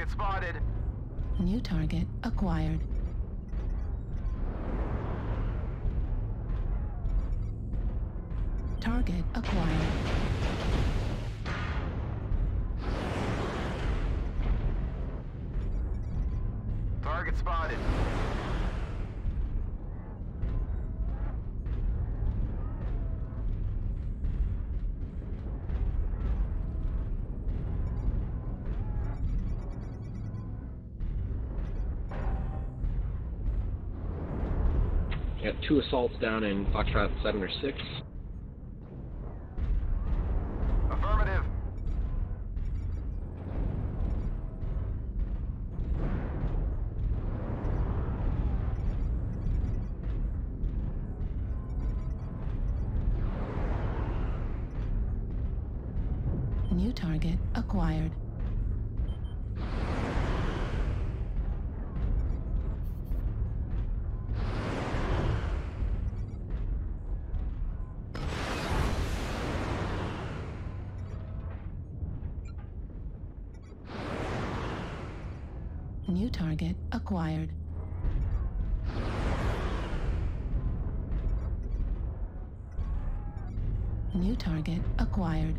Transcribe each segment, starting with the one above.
Target spotted. New target acquired. Target acquired. Target spotted. Got two assaults down in Foxtrot 7 or 6. Affirmative. New target acquired. New target acquired. New target acquired.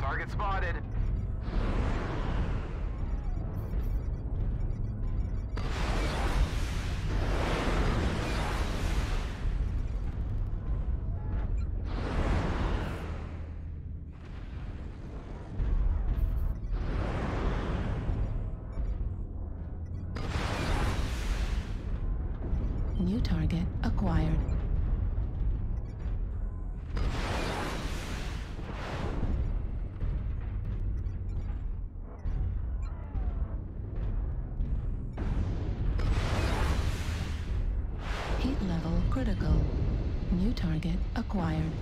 Target spotted. Target acquired. Heat level critical. New target acquired.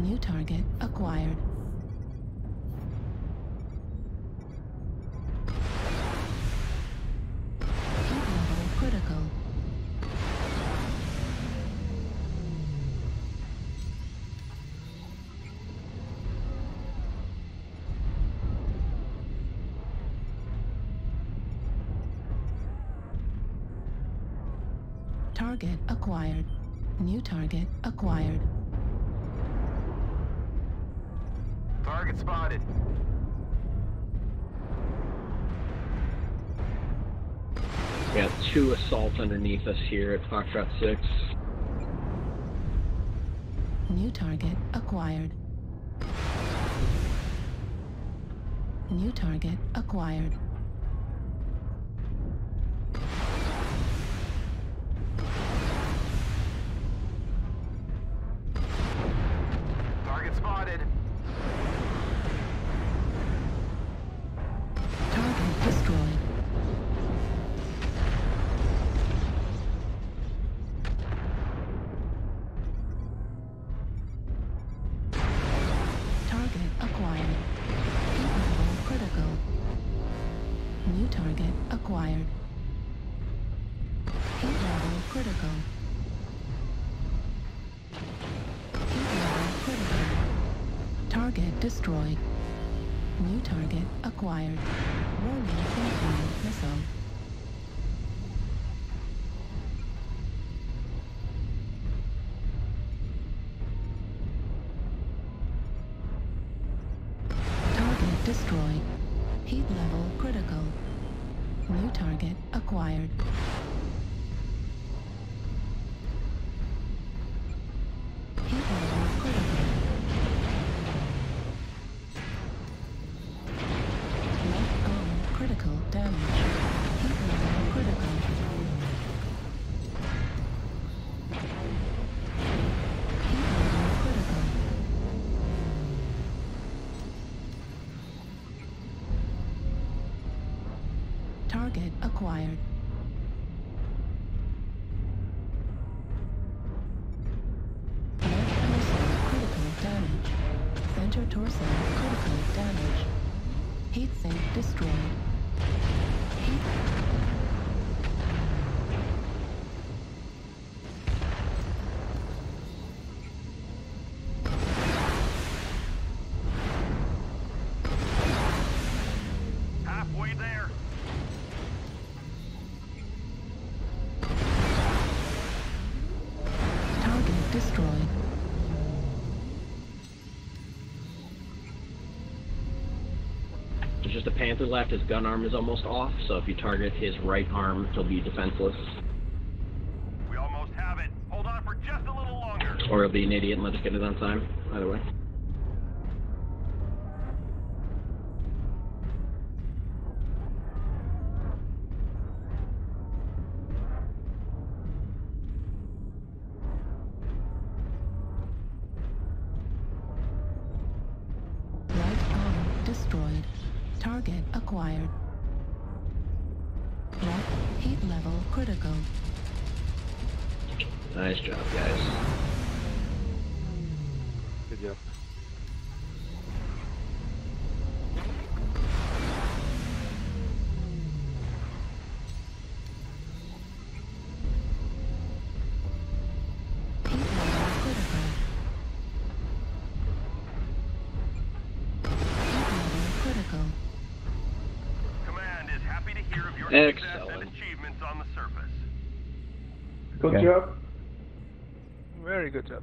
New target acquired. Target acquired. New target acquired. Target spotted. We got two assaults underneath us here at Foxtrot 6. New target acquired. New target acquired. Acquired. Level critical. New target acquired. Heat level critical. Heat level critical. Target destroyed. New target acquired. Incoming missile. Level critical. New target acquired. Target acquired. Torso critical damage. Center torso critical damage. Heat sink destroyed. Heat destroyed. There's just a Panther left. His gun arm is almost off, so if you target his right arm, he'll be defenseless. We almost have it. Hold on for just a little longer. Or he'll be an idiot and let us get it on time. Either way. Destroyed. Target acquired. Right heat level critical. Nice job, guys. Good job. Excellent. achievements on the surface. Good Okay. job. Very good job.